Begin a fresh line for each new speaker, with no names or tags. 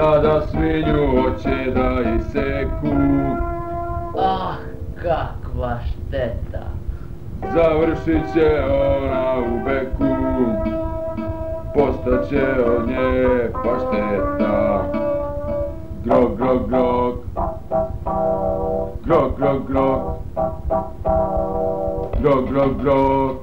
sada svinju hoće da iseku.
Ah, kakva šteta.
Završit će ona u beku, postaće od nje pašteta. Grog, grog, grog. Grog, grog, grog. Grog, grog, grog.